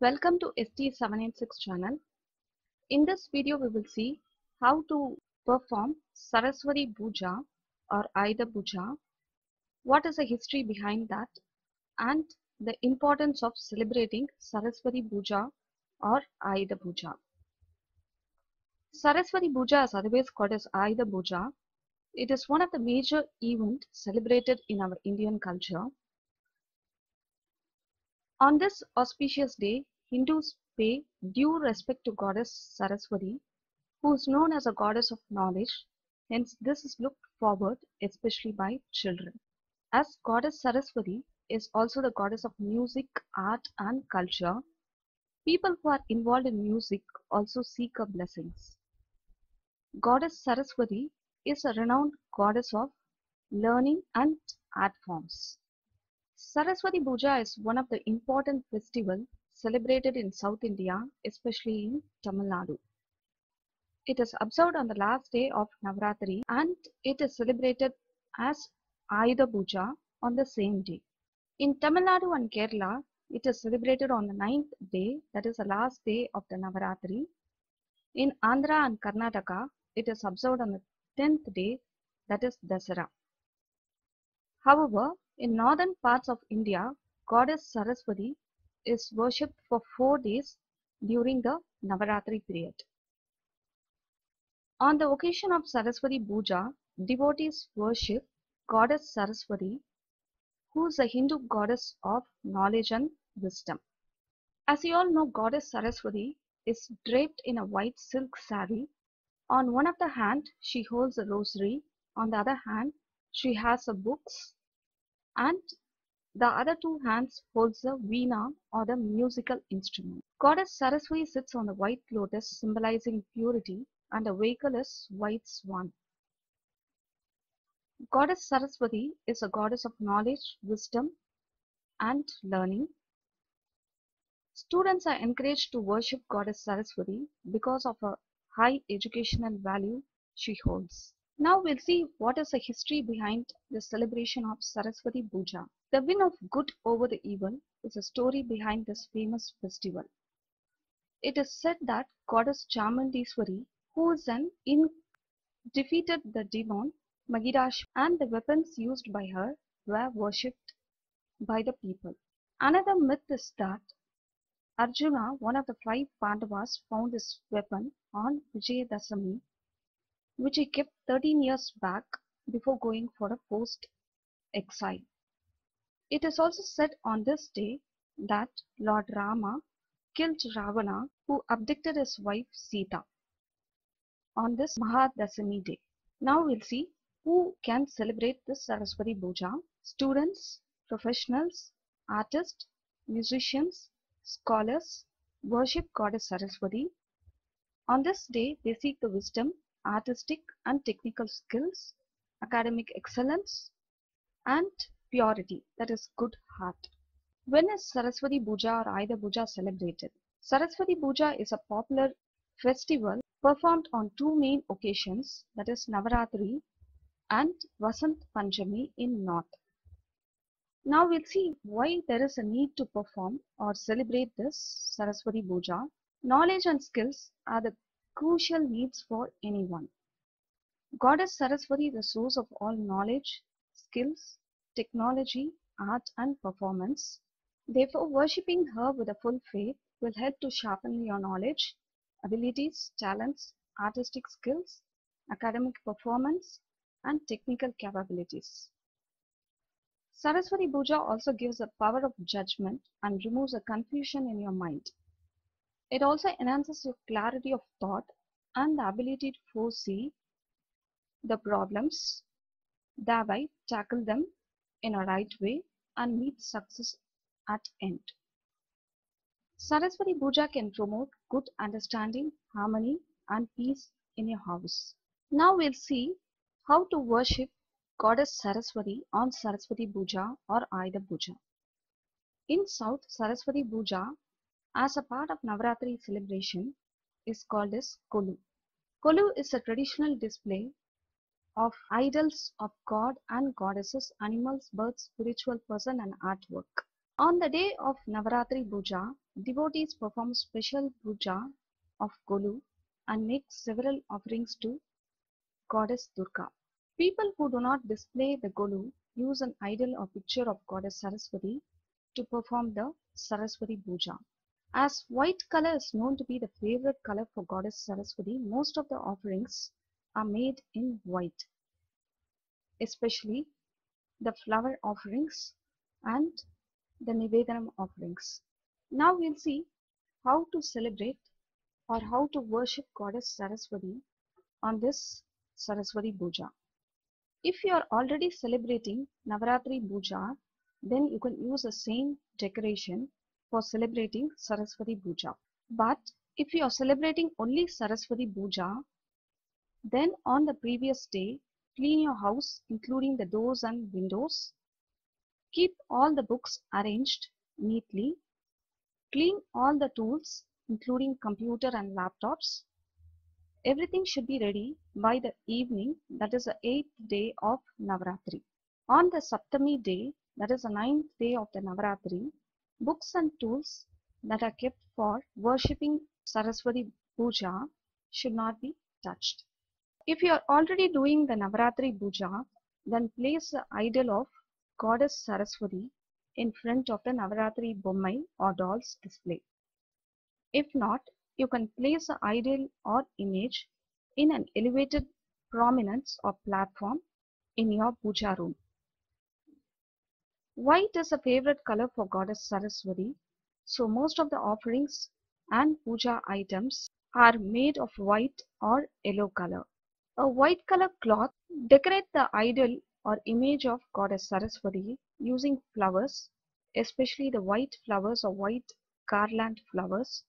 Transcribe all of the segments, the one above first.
Welcome to ST786 channel. In this video we will see how to perform Saraswati Puja or Ayudha Puja, what is the history behind that and the importance of celebrating Saraswati Puja or Ayudha Puja. Saraswati Puja is otherwise called as Ayudha Puja. It is one of the major events celebrated in our Indian culture. On this auspicious day, Hindus pay due respect to goddess Saraswati, who is known as a goddess of knowledge. Hence, this is looked forward especially by children. As goddess Saraswati is also the goddess of music, art, and culture, people who are involved in music also seek her blessings. Goddess Saraswati is a renowned goddess of learning and art forms. Saraswati Puja is one of the important festival celebrated in South India, especially in Tamil Nadu. It is observed on the last day of Navratri and it is celebrated as Ayudha Puja on the same day. In Tamil Nadu and Kerala, it is celebrated on the ninth day, that is the last day of the Navaratri. In Andhra and Karnataka, it is observed on the tenth day, that is Dasara. However, in northern parts of India, goddess Saraswati is worshipped for four days during the Navaratri period. On the occasion of Saraswati Puja, devotees worship goddess Saraswati, who is a Hindu goddess of knowledge and wisdom. As you all know, goddess Saraswati is draped in a white silk sari. On one of the hand, she holds a rosary. On the other hand, she has a books and the other two hands holds the veena or the musical instrument. Goddess Saraswati sits on the white lotus symbolizing purity and the vehicle is white swan. Goddess Saraswati is a goddess of knowledge, wisdom and learning. Students are encouraged to worship Goddess Saraswati because of her high educational value she holds. Now we'll see what is the history behind the celebration of Saraswati Puja. The win of good over the evil is a story behind this famous festival. It is said that goddess Chamundiswari, who is an in defeated the demon Mahirash and the weapons used by her were worshipped by the people. Another myth is that Arjuna, one of the five Pandavas, found his weapon on Vijayadasami which he kept 13 years back before going for a post exile. It is also said on this day that Lord Rama killed Ravana who abducted his wife Sita on this Mahadasami day. Now we'll see who can celebrate this Saraswati Puja. Students, professionals, artists, musicians, scholars worship goddess Saraswati. On this day they seek the wisdom artistic and technical skills, academic excellence, and purity, that is good heart. When is Saraswati Puja or Ayudha Puja celebrated? Saraswati Puja is a popular festival performed on two main occasions, that is Navaratri and Vasant Panchami in North. Now we'll see why there is a need to perform or celebrate this Saraswati Puja. Knowledge and skills are the crucial needs for anyone. Goddess Saraswati is the source of all knowledge, skills, technology, art and performance. Therefore, worshipping her with a full faith will help to sharpen your knowledge, abilities, talents, artistic skills, academic performance and technical capabilities. Saraswati Puja also gives a power of judgment and removes a confusion in your mind. It also enhances your clarity of thought and the ability to foresee the problems, thereby tackle them in a right way and meet success at end. Saraswati Puja can promote good understanding, harmony and peace in your house. Now we'll see how to worship Goddess Saraswati on Saraswati Puja or Ayudha Puja. In South, Saraswati Puja as a part of Navratri celebration is called as Kolu. Kolu is a traditional display of idols of god and goddesses, animals, birds, spiritual person and artwork. On the day of Navaratri Puja, devotees perform special puja of Golu and make several offerings to Goddess Durga. People who do not display the Golu use an idol or picture of Goddess Saraswati to perform the Saraswati Puja. As white color is known to be the favorite color for Goddess Saraswati, most of the offerings are made in white, especially the flower offerings and the Nivedanam offerings. Now we'll see how to celebrate or how to worship Goddess Saraswati on this Saraswati Puja. If you are already celebrating Navaratri Puja, then you can use the same decoration for celebrating Saraswati Puja. But if you are celebrating only Saraswati Puja, then on the previous day, clean your house including the doors and windows. Keep all the books arranged neatly. Clean all the tools including computer and laptops. Everything should be ready by the evening that is the 8th day of Navaratri. On the Saptami day that is the ninth day of the Navaratri, books and tools that are kept for worshipping Saraswati Puja should not be touched. If you are already doing the Navaratri Puja, then place the idol of Goddess Saraswati in front of the Navaratri Bommai or dolls display. If not, you can place the idol or image in an elevated prominence or platform in your puja room. White is a favorite color for Goddess Saraswati, so most of the offerings and puja items are made of white or yellow color. A white color cloth decorate the idol or image of Goddess Saraswati using flowers, especially the white flowers or white garland flowers.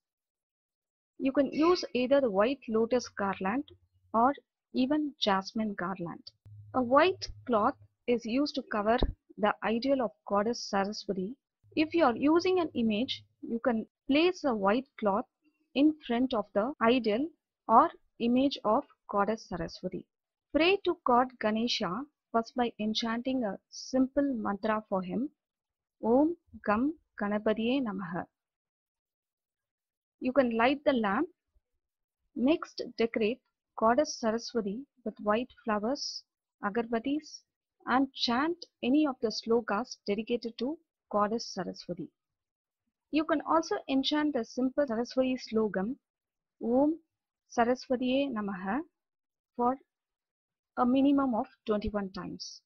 You can use either the white lotus garland or even jasmine garland. A white cloth is used to cover the idol of Goddess Saraswati. If you are using an image, you can place a white cloth in front of the idol or image of Goddess Saraswati. Pray to God Ganesha first by enchanting a simple mantra for him. Om Gam Ganapataye Namaha. You can light the lamp. Next decorate Goddess Saraswati with white flowers, agarbatis and chant any of the slokas dedicated to Goddess Saraswati. You can also enchant the simple Saraswati slogan Om Saraswatiye Namaha for a minimum of 21 times.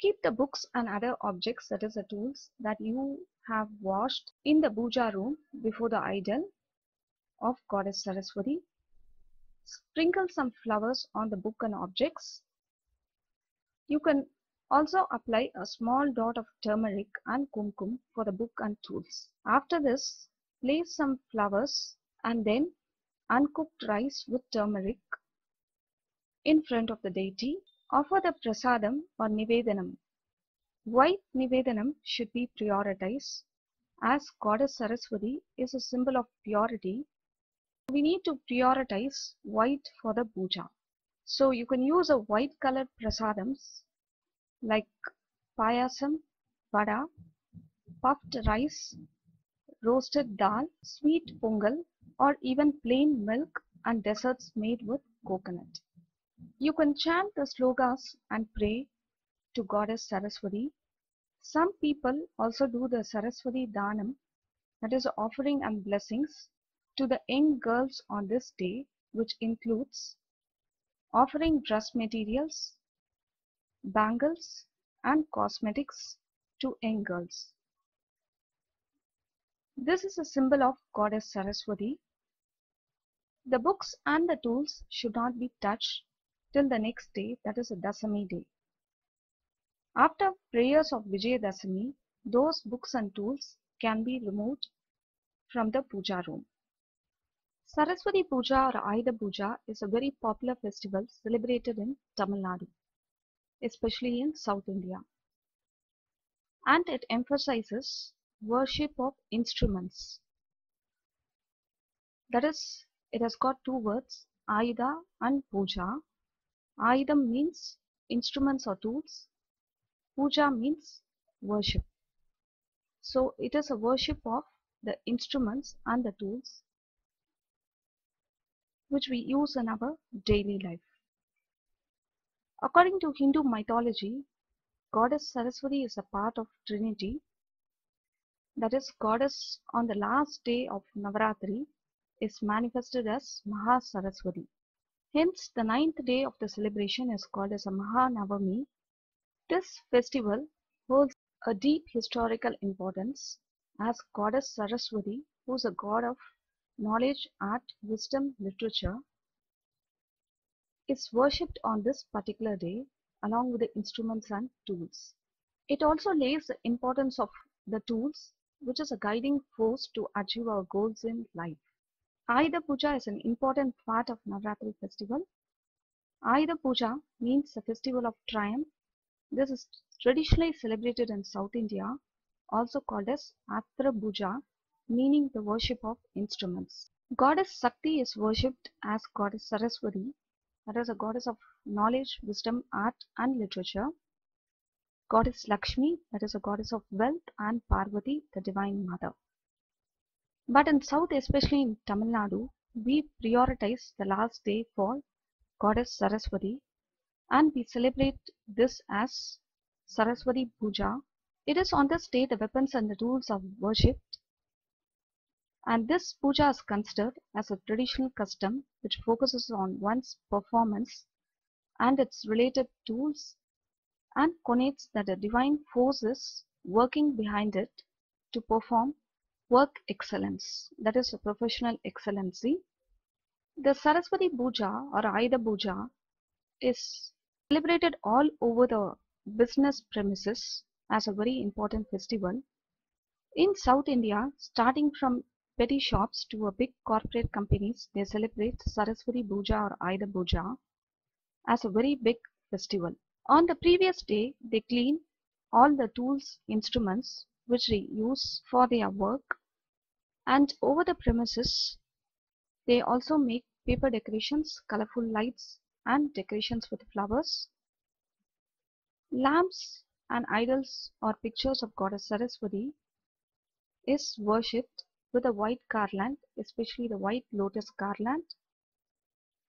Keep the books and other objects that is the tools that you have washed in the puja room before the idol of Goddess Saraswati. Sprinkle some flowers on the book and objects. You can also apply a small dot of turmeric and kumkum for the book and tools. After this, place some flowers and then uncooked rice with turmeric in front of the deity. Offer the prasadam or nivedanam. White nivedanam should be prioritized as Goddess Saraswati is a symbol of purity. We need to prioritize white for the puja. So you can use a white colored prasadams like payasam, vada, puffed rice, roasted dal, sweet pongal or even plain milk and desserts made with coconut. You can chant the slokas and pray to Goddess Saraswati. Some people also do the Saraswati Danam, that is offering and blessings to the young girls on this day, which includes offering dress materials, bangles, and cosmetics to young girls. This is a symbol of Goddess Saraswati. The books and the tools should not be touched till the next day that is a Dasami day. After prayers of Vijayadasami, those books and tools can be removed from the puja room. Saraswati Puja or Ayudha Puja is a very popular festival celebrated in Tamil Nadu, especially in South India. And it emphasizes worship of instruments. That is, it has got two words, Ayudha and Puja. Ayudham means instruments or tools. Puja means worship. So it is a worship of the instruments and the tools which we use in our daily life. According to Hindu mythology, Goddess Saraswati is a part of Trinity. That is, Goddess on the last day of Navaratri is manifested as Maha Saraswati. Hence, the ninth day of the celebration is called as a Maha Navami. This festival holds a deep historical importance as Goddess Saraswati, who is a god of knowledge, art, wisdom, literature, is worshipped on this particular day along with the instruments and tools. It also lays the importance of the tools which is a guiding force to achieve our goals in life. Ayudha Puja is an important part of Navratri festival. Ayudha Puja means the festival of triumph. This is traditionally celebrated in South India, also called as Astra Puja, meaning the worship of instruments. Goddess Sakti is worshipped as Goddess Saraswati, that is a goddess of knowledge, wisdom, art and literature. Goddess Lakshmi, that is a goddess of wealth and Parvati, the divine mother. But in South, especially in Tamil Nadu, we prioritize the last day for Goddess Saraswati and we celebrate this as Saraswati Puja. It is on this day the weapons and the tools are worshipped and this puja is considered as a traditional custom which focuses on one's performance and its related tools and connotes that a divine force is working behind it to perform work excellence that is a professional excellency. The Saraswati Puja or Ayudha Puja is celebrated all over the business premises as a very important festival. In South India, starting from petty shops to a big corporate companies, they celebrate Saraswati Puja or Ayudha Puja as a very big festival. On the previous day, they clean all the tools, instruments which they use for their work and over the premises, they also make paper decorations, colorful lights and decorations with flowers. Lamps and idols or pictures of Goddess Saraswati is worshipped with a white garland, especially the white lotus garland.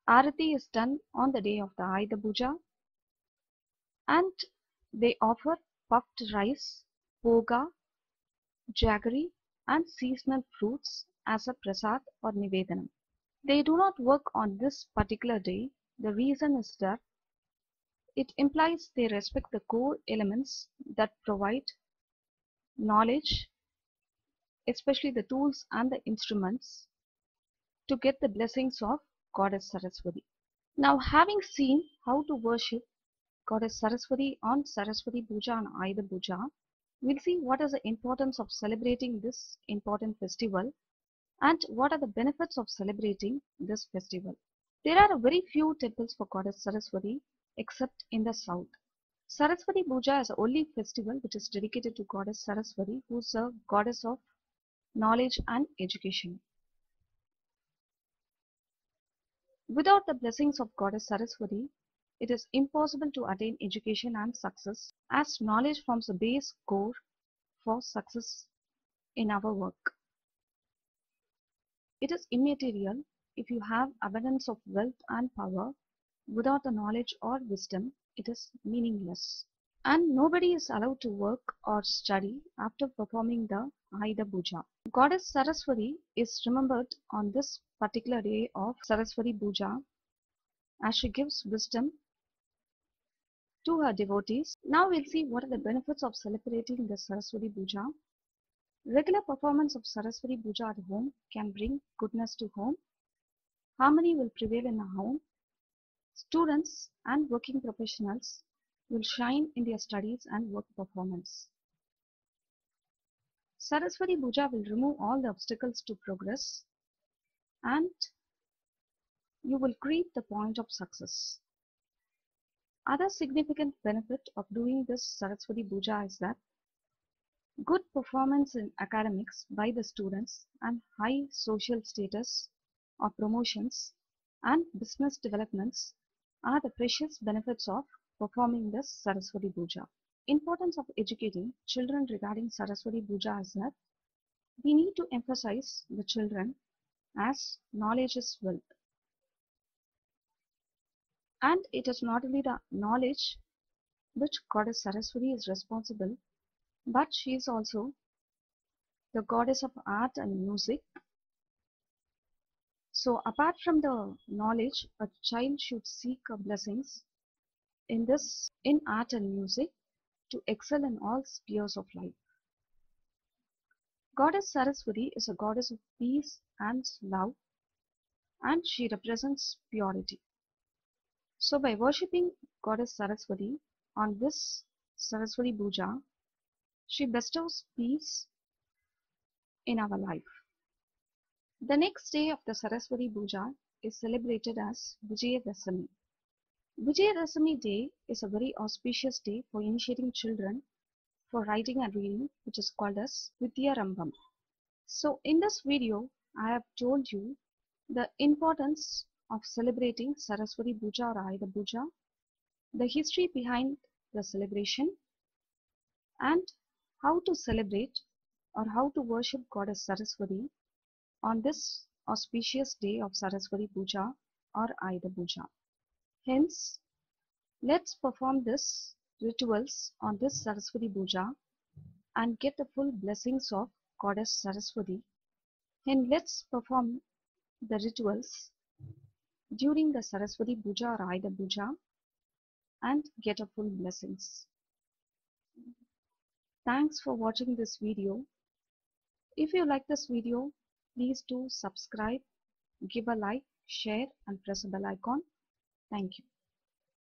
Arati is done on the day of the Ayudha Puja and they offer puffed rice, boga, jaggery and seasonal fruits as a prasad or nivedanam. They do not work on this particular day. The reason is that it implies they respect the core elements that provide knowledge especially the tools and the instruments to get the blessings of Goddess Saraswati. Now having seen how to worship Goddess Saraswati on Saraswati Puja and Ayudha Puja, we'll see what is the importance of celebrating this important festival and what are the benefits of celebrating this festival. There are very few temples for Goddess Saraswati except in the south. Saraswati Puja is the only festival which is dedicated to Goddess Saraswati who is a goddess of knowledge and education. Without the blessings of Goddess Saraswati, it is impossible to attain education and success as knowledge forms the base core for success in our work. It is immaterial if you have abundance of wealth and power without the knowledge or wisdom it is meaningless and nobody is allowed to work or study after performing the Ayudha Puja. Goddess Saraswati is remembered on this particular day of Saraswati Puja as she gives wisdom to her devotees. Now we'll see what are the benefits of celebrating the Saraswati Puja. Regular performance of Saraswati Puja at home can bring goodness to home. Harmony will prevail in the home. Students and working professionals will shine in their studies and work performance. Saraswati Puja will remove all the obstacles to progress and you will create the point of success. Other significant benefit of doing this Saraswati Puja is that good performance in academics by the students and high social status or promotions and business developments are the precious benefits of performing this Saraswati Puja. Importance of educating children regarding Saraswati Puja is that we need to emphasize the children as knowledge is wealth. And it is not only the knowledge which goddess Saraswati is responsible, but she is also the goddess of art and music. So apart from the knowledge, a child should seek blessings in this in art and music to excel in all spheres of life. Goddess Saraswati is a goddess of peace and love and she represents purity. So by worshipping Goddess Saraswati on this Saraswati Puja, she bestows peace in our life. The next day of the Saraswati Puja is celebrated as Vijayadasami. Vijayadasami day is a very auspicious day for initiating children for writing and reading which is called as Vidyarambam. So in this video I have told you the importance of celebrating Saraswati Puja or Ayudha Puja, the history behind the celebration and how to celebrate or how to worship Goddess Saraswati on this auspicious day of Saraswati Puja or Ayudha Puja. Hence, let's perform this rituals on this Saraswati Puja and get the full blessings of Goddess Saraswati. And let's perform the rituals during the Saraswati Puja or Ayudha Puja and get a full blessings. Thanks for watching this video. If you like this video, please do subscribe, give a like, share and press the bell icon. Thank you.